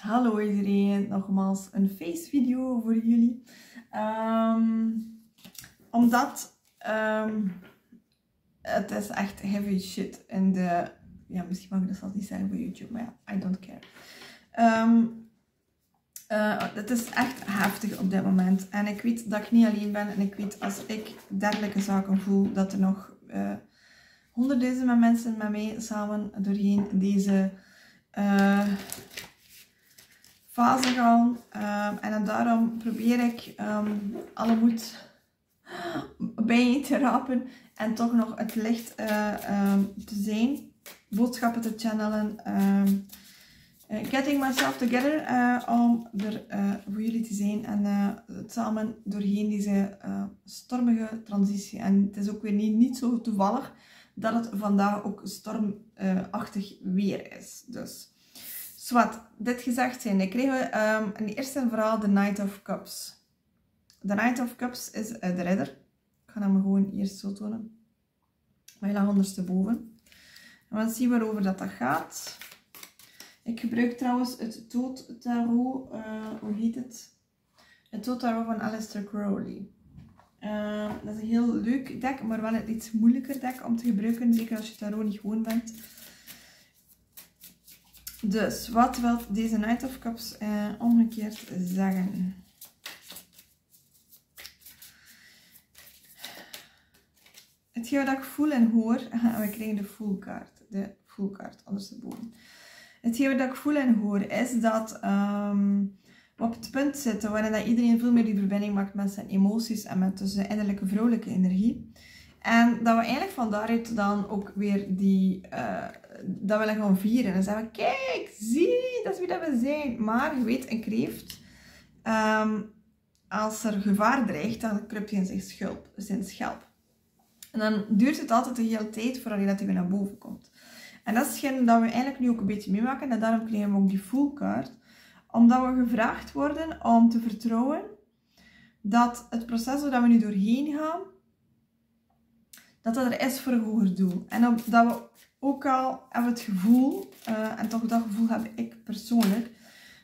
Hallo iedereen, nogmaals een feestvideo voor jullie. Ehm, omdat um, het is echt heavy shit in de... Ja, misschien mag ik dat zelfs niet zeggen voor YouTube, maar ja, I don't care. Um, het is echt heftig op dit moment. En ik weet dat ik niet alleen ben. En ik weet als ik dergelijke zaken voel, dat er nog uh, honderdduizenden mensen met mij samen doorheen deze... Uh, fase gaan. Um, en daarom probeer ik um, alle moed bij te rapen en toch nog het licht uh, um, te zijn. Boodschappen te channelen. Uh, getting myself together uh, om er voor jullie te zijn en samen doorheen deze stormige transitie. En het is ook weer niet, niet zo toevallig dat het vandaag ook stormachtig weer is. Dus wat dit gezegd zijn, ik kreeg um, in eerste en vooral de Knight of Cups. De Knight of Cups is uh, de ridder. Ik ga hem gewoon eerst zo tonen. Je lag ondersteboven. En we zien waarover dat, dat gaat. Ik gebruik trouwens het Toad Tarot. Uh, hoe heet het? Het Toad Tarot van Aleister Crowley. Uh, dat is een heel leuk deck, maar wel een iets moeilijker deck om te gebruiken. Zeker als je tarot niet gewoon bent. Dus, wat wil deze Knight of Cups eh, omgekeerd zeggen? Hetgeen wat ik voel en hoor, we krijgen de full kaart, de full kaart ondersteboven. Hetgeen wat ik voel en hoor is dat um, we op het punt zitten waarin dat iedereen veel meer die verbinding maakt met zijn emoties en met dus de innerlijke vrouwelijke energie. En dat we eigenlijk van daaruit dan ook weer die, uh, dat willen gaan vieren. En zeggen we, kijk, zie, dat is wie dat we zijn. Maar je weet, een kreeft, um, als er gevaar dreigt, dan kruipt hij in zijn, schulp, zijn schelp. En dan duurt het altijd een hele tijd voordat hij weer naar boven komt. En dat is hetgeen dat we eigenlijk nu ook een beetje meemaken. En daarom krijgen we ook die full. Omdat we gevraagd worden om te vertrouwen dat het proces waar we nu doorheen gaan, dat dat er is voor een hoger doel. En dat we ook al hebben het gevoel, uh, en toch dat gevoel heb ik persoonlijk,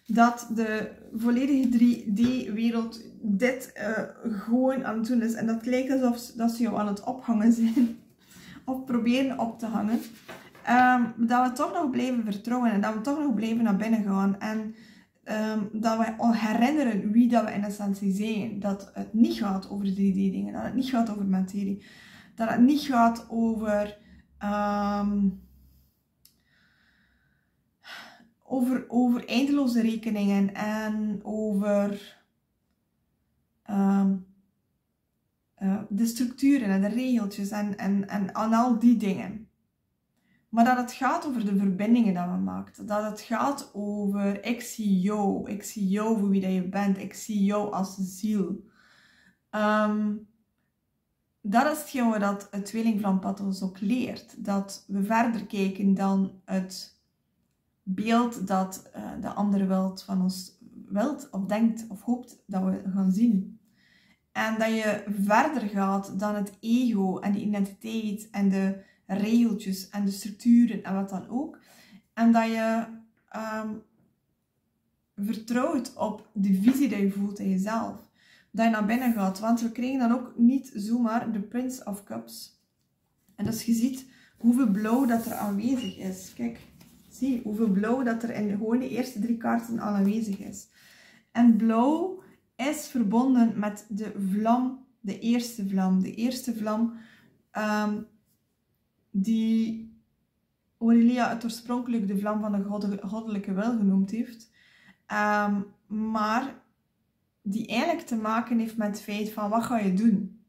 dat de volledige 3D-wereld dit uh, gewoon aan het doen is. En dat lijkt alsof dat ze jou aan het ophangen zijn. of proberen op te hangen. Um, dat we toch nog blijven vertrouwen en dat we toch nog blijven naar binnen gaan. En um, dat we herinneren wie dat we in essentie zijn. Dat het niet gaat over 3D-dingen, dat het niet gaat over materie dat het niet gaat over, um, over, over eindeloze rekeningen en over um, uh, de structuren en de regeltjes en, en, en, al die dingen. Maar dat het gaat over de verbindingen dat we maken. Dat het gaat over, ik zie jou. Ik zie jou voor wie dat je bent. Ik zie jou als ziel. Um, dat is hetgeen wat het tweelingvlampad ons ook leert. Dat we verder kijken dan het beeld dat uh, de andere wilt van ons wilt of denkt of hoopt dat we gaan zien. En dat je verder gaat dan het ego en de identiteit en de regeltjes en de structuren en wat dan ook. En dat je um, vertrouwt op de visie die je voelt in jezelf dat naar binnen gaat. Want we krijgen dan ook niet zomaar de Prince of Cups. En dus je ziet hoeveel blauw dat er aanwezig is. Kijk, zie hoeveel blauw dat er in gewoon de eerste drie kaarten al aanwezig is. En blauw is verbonden met de vlam, de eerste vlam. De eerste vlam um, die Aurelia het oorspronkelijk de vlam van de goddelijke wil genoemd heeft. Um, maar die eigenlijk te maken heeft met het feit van wat ga je doen?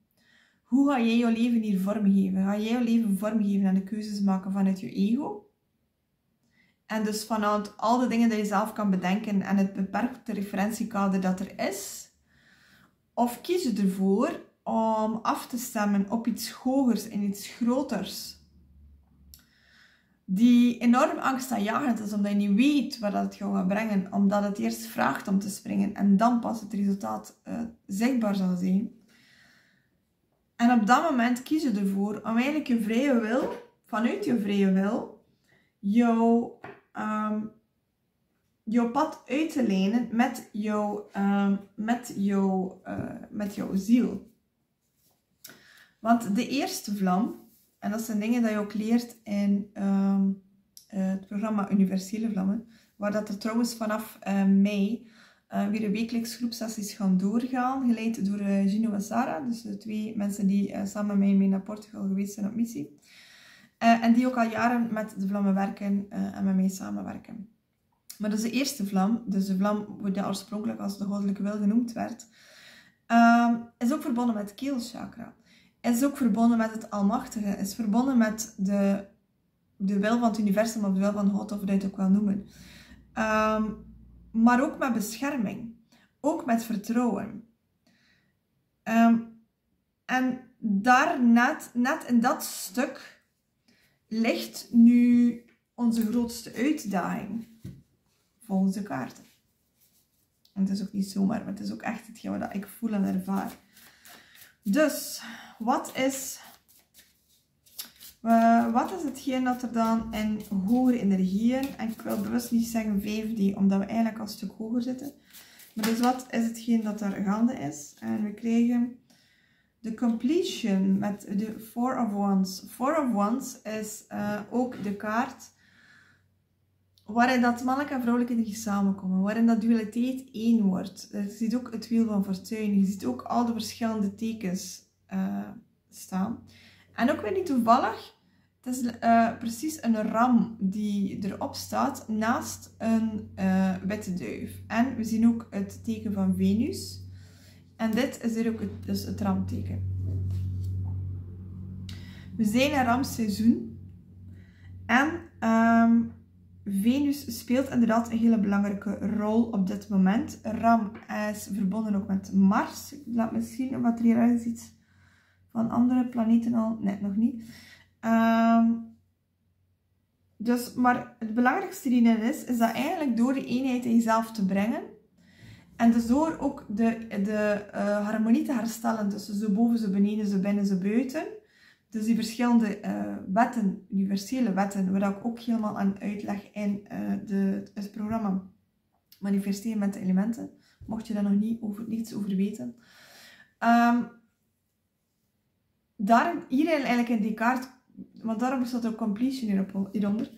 Hoe ga jij jouw leven hier vormgeven? Ga jij jouw leven vormgeven en de keuzes maken vanuit je ego? En dus vanuit al de dingen die je zelf kan bedenken en het beperkte referentiekader dat er is? Of kies je ervoor om af te stemmen op iets hogers en iets groters? Die enorm angstaanjagend is, omdat je niet weet dat het jou gaat brengen, omdat het eerst vraagt om te springen en dan pas het resultaat uh, zichtbaar zal zijn. En op dat moment kies je ervoor om eigenlijk je vrije wil, vanuit je vrije wil, jouw, um, jouw pad uit te lenen met, jouw, ehm, met, jouw, uh, met jouw ziel. Want de eerste vlam, en dat zijn dingen dat je ook leert in ehm, het programma Universele Vlammen, waar dat er trouwens vanaf mei uh, weer wekelijks groepsessies gaan doorgaan, geleid door Gino en Sarah, dus de twee mensen die samen met mij naar Portugal geweest zijn op missie. en die ook al jaren met de vlammen werken en met mij samenwerken. Maar dus de eerste vlam, dus de vlam die oorspronkelijk als de goddelijke wil genoemd werd, ehm, is ook verbonden met keelchakra. Is ook verbonden met het almachtige, is verbonden met de, de wil van het universum of de wil van God, of we het ook wel noemen. Um, maar ook met bescherming, ook met vertrouwen. Ehm, en daar net, net in dat stuk ligt nu onze grootste uitdaging volgens de kaarten. En het is ook niet zomaar, maar het is ook echt hetgeen wat ik voel en ervaar. Dus, wat is uh, wat is hetgeen dat er dan in hogere energieën, en ik wil bewust niet zeggen 5D, omdat we eigenlijk al een stuk hoger zitten. Maar dus wat is hetgeen dat er gaande is? En we krijgen de completion met de Four of Wands. Four of Wands is uh, ook de kaart waarin dat mannelijke en vrouwelijke energie samenkomen, waarin dat dualiteit één wordt. Je ziet ook het wiel van fortuin, je ziet ook al de verschillende tekens uh, staan. En ook weer niet toevallig, het is uh, precies een ram die erop staat naast een uh, witte duif. En we zien ook het teken van Venus. En dit is hier ook het, dus het ramteken. We zijn in ramseizoen. En um, Venus speelt inderdaad een hele belangrijke rol op dit moment. Ram is verbonden ook met Mars. Laat me wat er hier uitziet van andere planeten al. net nog niet. Um, dus, maar het belangrijkste hierin is, is dat eigenlijk door de eenheid in jezelf te brengen, en dus door ook de, de uh, harmonie te herstellen tussen zo boven, zo beneden, zo binnen, zo buiten. Dus die verschillende uh, wetten, universele wetten, waar ik ook helemaal aan uitleg in uh, de, het programma Manifesteren met de elementen. Mocht je daar nog niet over, niets over weten. Um, daar, hier eigenlijk in die kaart, want daarom staat ook completion hieronder.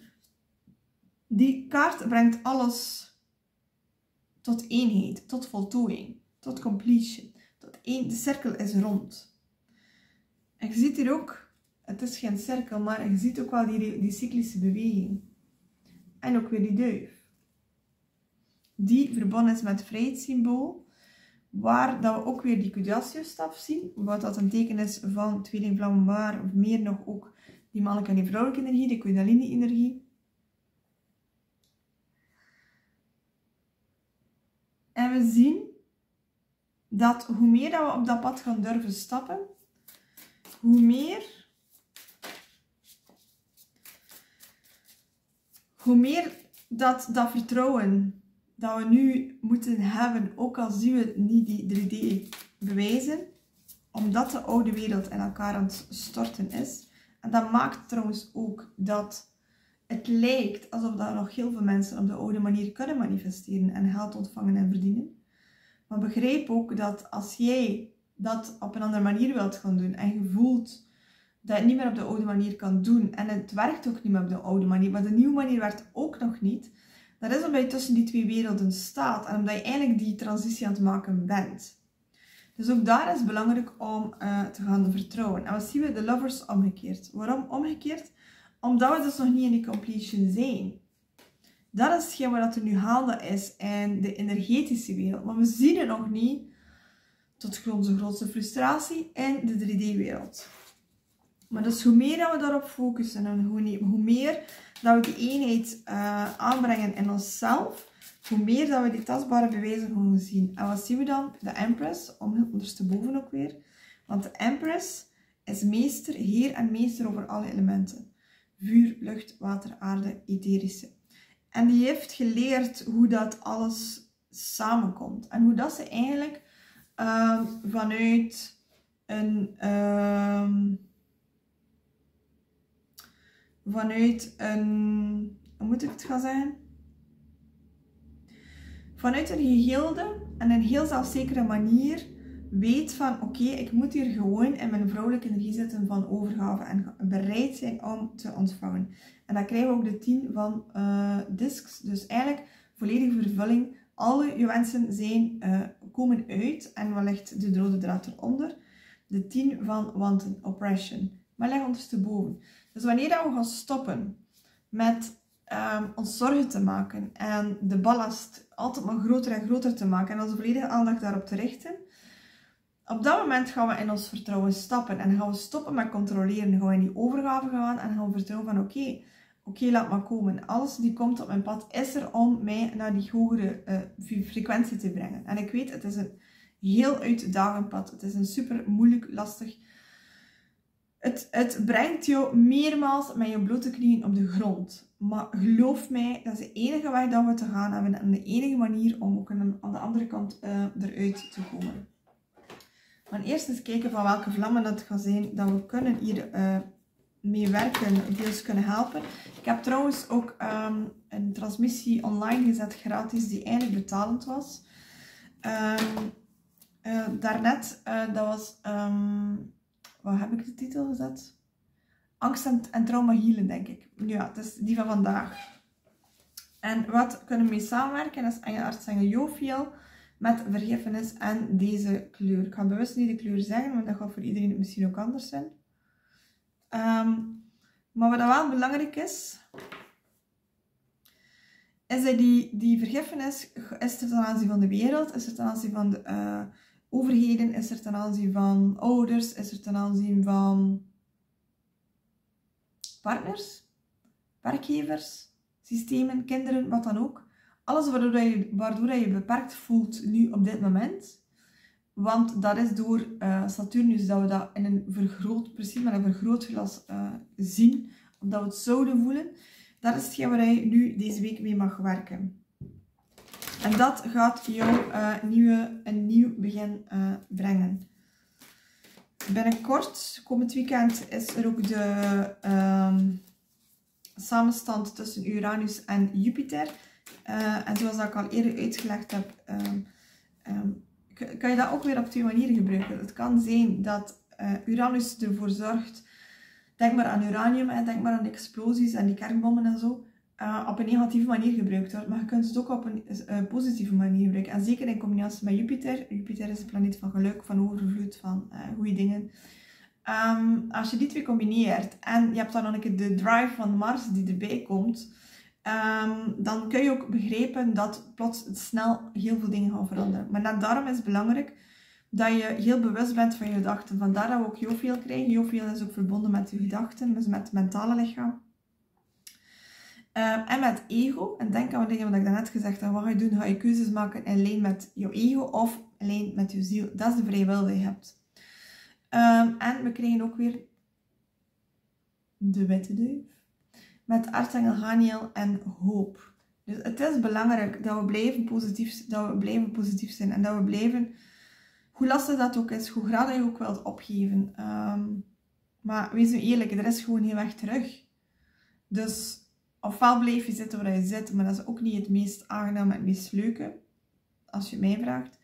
Die kaart brengt alles tot eenheid, tot voltooiing, tot completion. Tot één, de cirkel is rond. En je ziet hier ook, het is geen cirkel, maar je ziet ook wel die, die cyclische beweging. En ook weer die duif. Die verbonden is met het vrijheidssymbool. Waar dat we ook weer die Cudacio-staf zien. Wat dat een teken is van tweelingvlam, maar meer nog ook die mannelijke en die vrouwelijke energie, de Kundalini-energie. En we zien dat hoe meer dat we op dat pad gaan durven stappen, hoe meer, hoe meer dat, dat vertrouwen dat we nu moeten hebben, ook al zien we niet die 3D bewijzen, omdat de oude wereld in elkaar aan het storten is. En dat maakt trouwens ook dat het lijkt alsof er nog heel veel mensen op de oude manier kunnen manifesteren en geld ontvangen en verdienen. Maar begrijp ook dat als jij dat op een andere manier wilt gaan doen en je voelt dat je het niet meer op de oude manier kan doen en het werkt ook niet meer op de oude manier, maar de nieuwe manier werkt ook nog niet, dat is omdat je tussen die twee werelden staat en omdat je eigenlijk die transitie aan het maken bent. Dus ook daar is het belangrijk om uh, te gaan vertrouwen. En wat zien we? De lovers omgekeerd. Waarom omgekeerd? Omdat we dus nog niet in die completion zijn. Dat is hetgeen wat er nu haalde is in de energetische wereld. Maar we zien het nog niet tot onze grootste frustratie in de 3D-wereld. Maar dus hoe meer we daarop focussen en hoe, meer dat we die eenheid uh, aanbrengen in onszelf, hoe meer dat we die tastbare bewijzen gaan zien. En wat zien we dan? De Empress, ondersteboven ook weer. Want de Empress is meester, heer en meester over alle elementen. Vuur, lucht, water, aarde, etherische. En die heeft geleerd hoe dat alles samenkomt. En hoe dat ze eigenlijk uh, vanuit een... Uh, vanuit een, hoe moet ik het gaan zeggen? vanuit een geheelde en een heel zelfzekere manier weet van oké, ik moet hier gewoon in mijn vrouwelijke energie zitten van overgave en bereid zijn om te ontvangen. En dan krijgen we ook de 10 van uh, discs. Dus eigenlijk volledige vervulling. Alle je wensen zijn, uh, komen uit en wellicht de rode draad eronder. De 10 van wanten, oppression. Maar leg ondersteboven. Dus wanneer we gaan stoppen met um, ons zorgen te maken en de ballast altijd maar groter en groter te maken en onze volledige aandacht daarop te richten, op dat moment gaan we in ons vertrouwen stappen en gaan we stoppen met controleren. Gaan we in die overgave gaan en gaan we vertrouwen van oké, oké, laat maar komen. Alles die komt op mijn pad is er om mij naar die hogere uh, frequentie te brengen. En ik weet, het is een heel uitdagend pad. Het is een super moeilijk, lastig. Het, het brengt jou meermaals met je blote knieën op de grond. Maar geloof mij, dat is de enige weg dat we te gaan hebben en de enige manier om ook aan de andere kant uh, eruit te komen. Maar eerst eens kijken van welke vlammen dat gaat zijn dat we kunnen hier uh, mee werken, die ons kunnen helpen. Ik heb trouwens ook um, een transmissie online gezet, gratis, die eigenlijk betalend was. Um, uh, daarnet, uh, dat was, um, wat heb ik de titel gezet? Angst en, trauma healen, denk ik. Ja, het is die van vandaag. En wat kunnen we mee samenwerken? Dat is Engelarts en Jofiel met vergiffenis en deze kleur. Ik ga bewust niet de kleur zeggen, want dat gaat voor iedereen misschien ook anders zijn. Um, maar wat wel belangrijk is, is dat die, die vergiffenis is er ten aanzien van de wereld, is er ten aanzien van de uh, overheden, is er ten aanzien van ouders, is er ten aanzien van partners, werkgevers, systemen, kinderen, wat dan ook. Alles waardoor je, waardoor je beperkt voelt nu op dit moment. Want dat is door uh, Saturnus dat we dat in een vergroot, precies met een vergrootglas uh, zien. Omdat we het zouden voelen. Dat is hetgeen waar je nu deze week mee mag werken. En dat gaat jou uh, nieuwe, een nieuw begin brengen. Binnenkort, komend weekend, is er ook de um, samenstand tussen Uranus en Jupiter. En zoals ik al eerder uitgelegd heb, um, um, kan je dat ook weer op twee manieren gebruiken. Het kan zijn dat uh, Uranus ervoor zorgt, denk maar aan uranium en denk maar aan explosies en die kernbommen en zo, uh, op een negatieve manier gebruikt wordt. Maar je kunt het ook op een positieve manier gebruiken. En zeker in combinatie met Jupiter. Jupiter is de planeet van geluk, van overvloed, van goede dingen. Um, als je die twee combineert en je hebt dan nog een keer de drive van Mars die erbij komt, Um, dan kun je ook begrijpen dat plots snel heel veel dingen gaan veranderen. Maar net daarom is het belangrijk dat je heel bewust bent van je gedachten. Vandaar dat we ook Joviel krijgen. Joviel is ook verbonden met je gedachten, dus met het mentale lichaam. Um, en met ego. En denk aan wat ik daarnet gezegd heb. Wat ga je doen? Ga je keuzes maken lijn met je ego of alleen met je ziel? Dat is de vrije wil die je hebt. Um, en we krijgen ook weer de witte duif met Artsengel Haniel en hoop. Dus het is belangrijk dat we blijven positief, dat we blijven positief zijn en dat we blijven, hoe lastig dat ook is, hoe graag je ook wilt opgeven. Um, maar wees nu eerlijk, er is gewoon geen weg terug. Dus ofwel blijf je zitten waar je zit, maar dat is ook niet het meest aangename en het meest leuke, als je mij vraagt.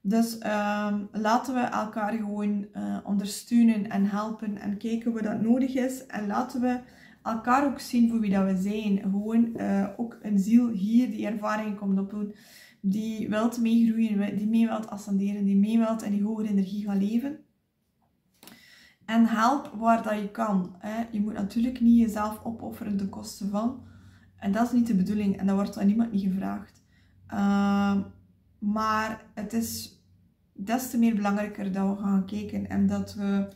Dus um, laten we elkaar gewoon uh, ondersteunen en helpen en kijken wat dat nodig is. En laten we elkaar ook zien voor wie dat we zijn. Gewoon uh, ook een ziel hier die ervaringen komt opdoen. Die wilt meegroeien, die mee wilt ascenderen, die mee wilt in die hogere energie gaan leven. En help waar dat je kan. Hè. Je moet natuurlijk niet jezelf opofferen ten koste van. En dat is niet de bedoeling. En dat wordt aan niemand niet gevraagd. Uh, maar het is des te meer belangrijker dat we gaan kijken en dat we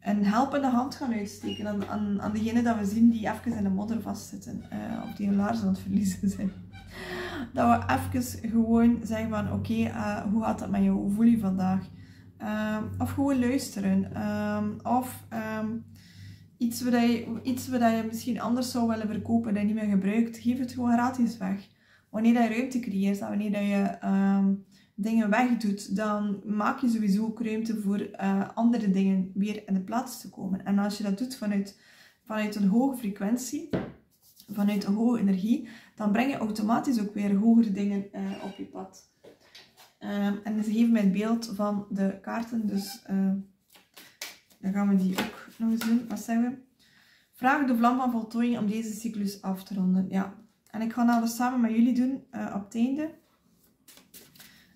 een helpende hand gaan uitsteken aan, aan, aan degene dat we zien die even in de modder vastzitten. Uh, of die een laars aan het verliezen zijn. Dat we even gewoon zeggen van oké, eh, hoe gaat het met jou? Hoe voel je vandaag? Uh, of gewoon luisteren. Ehm, of um, iets, wat je, iets wat je misschien anders zou willen verkopen dat je niet meer gebruikt, geef het gewoon gratis weg. Wanneer je ruimte creëert, wanneer dat je dingen wegdoet, dan maak je sowieso ook ruimte voor uh, andere dingen weer in de plaats te komen. En als je dat doet vanuit, vanuit een hoge frequentie, vanuit een hoge energie, dan breng je automatisch ook weer hogere dingen op je pad. Ehm, en ze geven mij het beeld van de kaarten, dus dan gaan we die ook nog eens doen. Wat zeggen we? Vraag de vlam van voltooiing om deze cyclus af te ronden. Ja, en ik ga dat samen met jullie doen op het einde.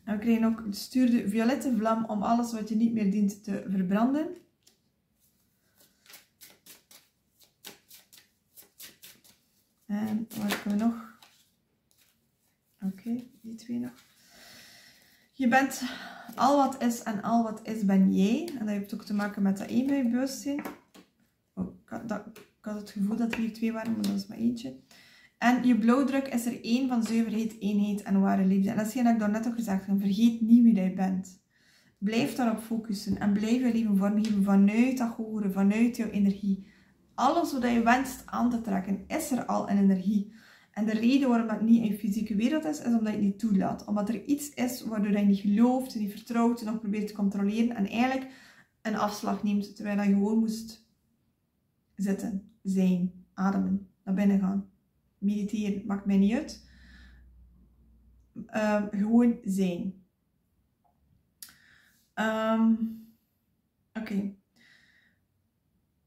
En we krijgen ook, stuur de violette vlam om alles wat je niet meer dient te verbranden. En wat hebben we nog? Oké, die twee nog. Je bent al wat is en al wat is ben jij. En dat heeft ook te maken met dat één bij je bewustzijn. Oh, ik, had, dat, ik had het gevoel dat er hier twee waren, maar dat is maar eentje. En je blauwdruk is er één van zuiverheid, eenheid en ware liefde. En dat is dat ik daarnet ook gezegd heb. Vergeet niet wie jij bent. Blijf daarop focussen en blijf je leven vormgeven vanuit dat horen, vanuit jouw energie. Alles wat je wenst aan te trekken, is er al in energie. En de reden waarom dat niet in je fysieke wereld is, is omdat je het niet toelaat. Omdat er iets is waardoor je niet gelooft, niet vertrouwt nog probeert te controleren. En eigenlijk een afslag neemt, terwijl je gewoon moest zitten, zijn, ademen, naar binnen gaan. Mediteren, maakt mij niet uit. Um, gewoon zijn. Um, Oké.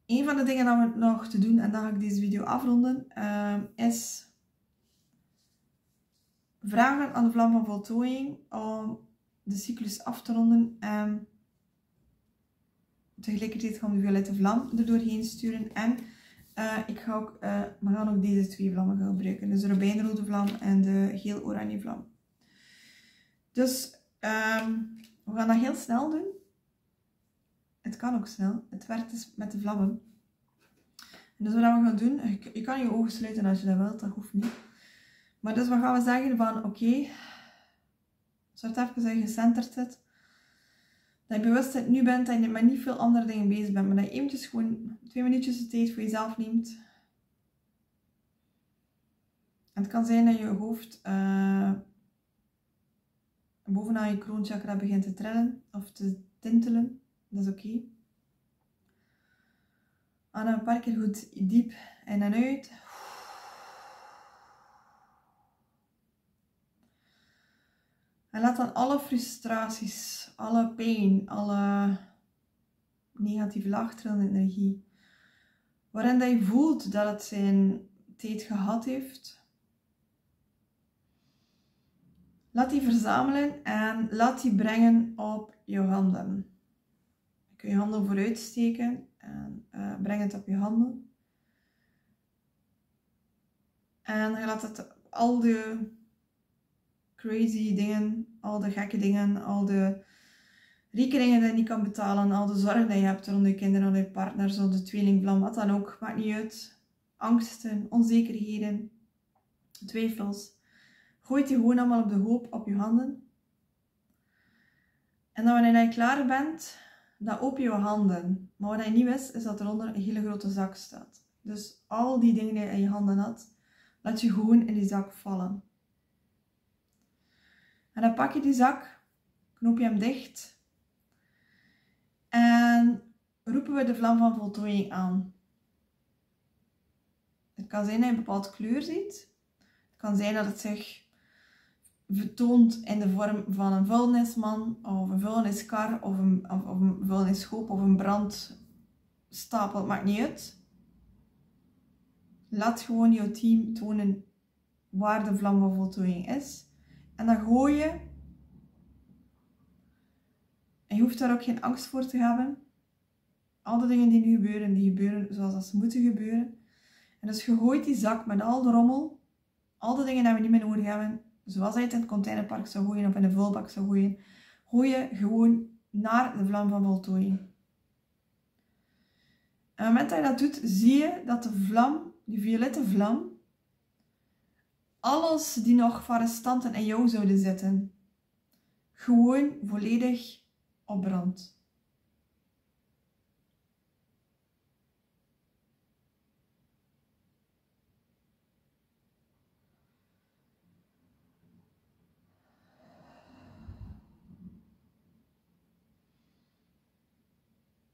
Een van de dingen dat we nog te doen, en dan ga ik deze video afronden, um, is vragen aan de vlam van voltooiing om de cyclus af te ronden en tegelijkertijd gaan we de violette vlam er doorheen sturen en uh, ik ga ook, uh, we gaan ook deze twee vlammen gebruiken. Dus de robijnrode vlam en de geel-oranje vlam. Dus um, we gaan dat heel snel doen. Het kan ook snel. Het werkt dus met de vlammen. En dus wat we gaan doen, je, kan je ogen sluiten als je dat wilt, dat hoeft niet. Maar dus wat gaan we zeggen van oké, okay, soort even dat je gecenterd zit. Dat je bewust nu bent en je met niet veel andere dingen bezig bent. Maar dat je eventjes gewoon twee minuutjes de tijd voor jezelf neemt. En het kan zijn dat je hoofd uh, bovenaan je kroonchakra begint te trillen of te tintelen. Dat is oké. Okay. Adem een paar keer goed diep in en uit. En laat dan alle frustraties, alle pijn, alle negatieve laagtrillende energie, waarin dat je voelt dat het zijn tijd gehad heeft, laat die verzamelen en laat die brengen op je handen. Je kun je handen vooruit steken en uh, breng het op je handen. En je laat het al de crazy dingen, al de gekke dingen, al de rekeningen die je niet kan betalen, al de zorgen die je hebt rond je kinderen, rond je partner, zo de tweelingvlam, wat dan ook, maakt niet uit. Angsten, onzekerheden, twijfels. Gooi die gewoon allemaal op de hoop op je handen. En dan wanneer je klaar bent, dan open je handen. Maar wat je niet wist, is dat eronder een hele grote zak staat. Dus al die dingen die je in je handen had, laat je gewoon in die zak vallen. En dan pak je die zak, knoop je hem dicht en roepen we de vlam van voltooiing aan. Het kan zijn dat je een bepaalde kleur ziet. Het kan zijn dat het zich vertoont in de vorm van een vuilnisman of een vuilniskar of een, of, of een vuilnishoop of een brandstapel. Het maakt niet uit. Laat gewoon jouw team tonen waar de vlam van voltooiing is. En dan gooi je. En je hoeft daar ook geen angst voor te hebben. Al de dingen die nu gebeuren, die gebeuren zoals ze moeten gebeuren. En dus je gooit die zak met al de rommel, al de dingen die we niet meer nodig hebben, zoals je het in het containerpark zou gooien of in de vulbak zou gooien, gooi je gewoon naar de vlam van voltooiing. En op het moment dat je dat doet, zie je dat de vlam, die violette vlam, alles die nog van restanten in jou zouden zitten, gewoon volledig opbrandt.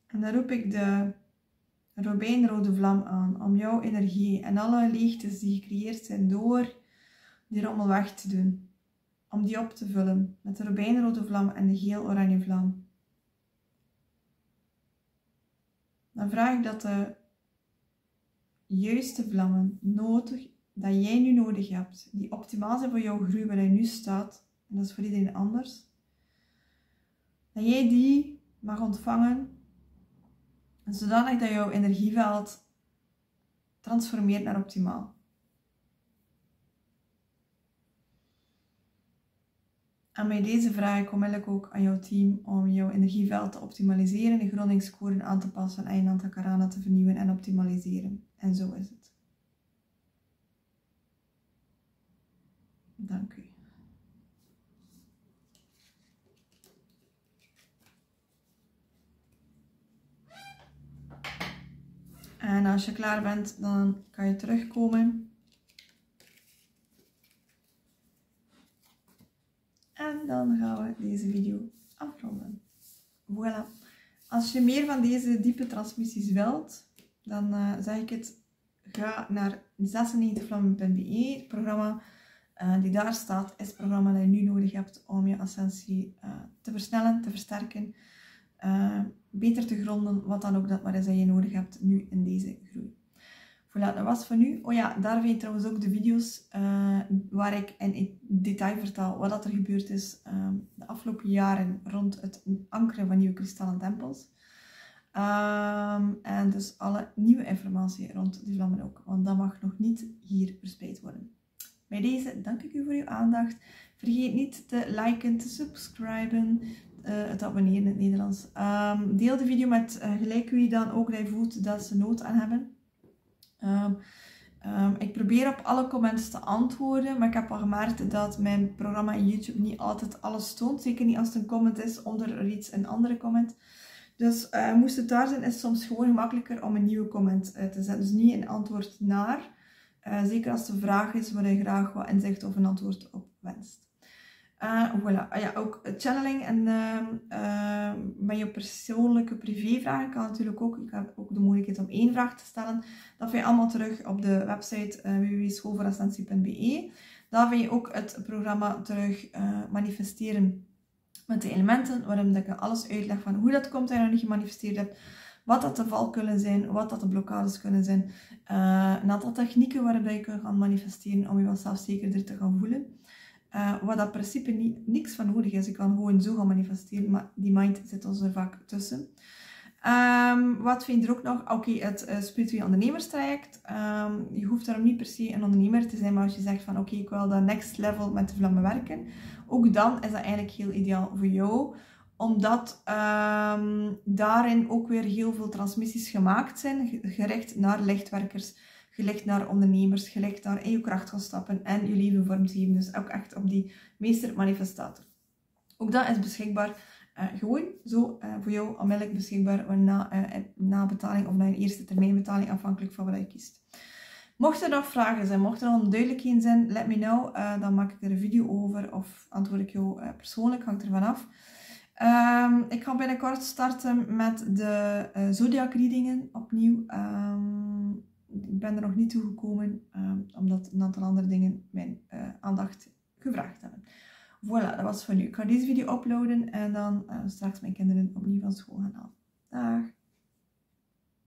En dan roep ik de robijnrode vlam aan om jouw energie en alle leegtes die gecreëerd zijn door die rommel weg te doen. Om die op te vullen met de robijnrode vlam en de geel-oranje vlam. Dan vraag ik dat de juiste vlammen nodig, dat jij nu nodig hebt, die optimaal zijn voor jouw groei waar je nu staat, en dat is voor iedereen anders, dat jij die mag ontvangen, zodanig dat jouw energieveld transformeert naar optimaal. En bij deze vraag ik ook aan jouw team om jouw energieveld te optimaliseren, de grondingscoren aan te passen en je Karana te vernieuwen en optimaliseren. En zo is het. Dank u. En als je klaar bent, dan kan je terugkomen. En dan gaan we deze video afronden. Voilà. Als je meer van deze diepe transmissies wilt, dan uh, zeg ik het, ga naar 96vlammen.be. Het programma uh, die daar staat, is het programma dat je nu nodig hebt om je ascensie uh, te versnellen, te versterken, beter te gronden, wat dan ook dat maar is dat je nodig hebt nu in deze groei. Voilà, dat was van nu. Oh ja, daar vind je trouwens ook de video's uh, waar ik in detail vertel wat dat er gebeurd is um, de afgelopen jaren rond het ankeren van nieuwe kristallen tempels. Um, en dus alle nieuwe informatie rond die vlammen ook, want dat mag nog niet hier verspreid worden. Bij deze dank ik u voor uw aandacht. Vergeet niet te liken, te subscriben, uh, het abonneren in het Nederlands. Um, deel de video met uh, gelijk wie dan ook dat voelt dat ze nood aan hebben. Um, um, ik probeer op alle comments te antwoorden, maar ik heb al gemerkt dat mijn programma in YouTube niet altijd alles toont. Zeker niet als het een comment is onder iets een andere comment. Dus uh, moest het daar zijn, is het soms gewoon gemakkelijker om een nieuwe comment uh, te zetten. Dus niet een antwoord naar. Uh, zeker als de vraag is waar je graag wat inzicht of een antwoord op wenst. Uh, voilà. Ah, ook channeling en uh, je persoonlijke privévragen kan natuurlijk ook. Ik heb ook de mogelijkheid om één vraag te stellen. Dat vind je allemaal terug op de website uh, www.schoolvoorascensie.be. Daar vind je ook het programma terug manifesteren met de elementen, waarin ik alles uitleg van hoe dat komt dat je nog gemanifesteerd hebt, wat dat de valkuilen zijn, wat dat de blokkades kunnen zijn, een aantal technieken waarbij je kunt gaan manifesteren om je wat zelfzekerder te gaan voelen. Uh, wat dat principe niet, niks van nodig is. Ik kan gewoon zo gaan manifesteren, maar die mind zit ons er vaak tussen. Um, wat vind je er ook nog? Oké, okay, het uh, spiritueel ondernemerstraject. Um, je hoeft daarom niet per se een ondernemer te zijn, maar als je zegt van oké, ik wil dat next level met de vlammen werken, ook dan is dat eigenlijk heel ideaal voor jou omdat um, daarin ook weer heel veel transmissies gemaakt zijn, gericht naar lichtwerkers gelegd naar ondernemers, gelegd naar in je kracht gaan stappen en je leven vormgeven. Dus ook echt op die meester manifestator. Ook dat is beschikbaar. Uh, gewoon zo uh, voor jou onmiddellijk beschikbaar na, uh, na betaling of na een eerste termijn betaling, afhankelijk van wat je kiest. Mocht er nog vragen zijn, mocht er nog onduidelijkheden zijn, let me know. dan maak ik er een video over of antwoord ik jou persoonlijk, hangt ervan af. Um, ik ga binnenkort starten met de zodiac readingen opnieuw. Um, ik ben er nog niet toe gekomen, ehm, omdat een aantal andere dingen mijn uh, aandacht gevraagd hebben. Voilà, dat was van nu. Ik ga deze video uploaden en dan uh, straks mijn kinderen opnieuw van school gaan halen. Dag!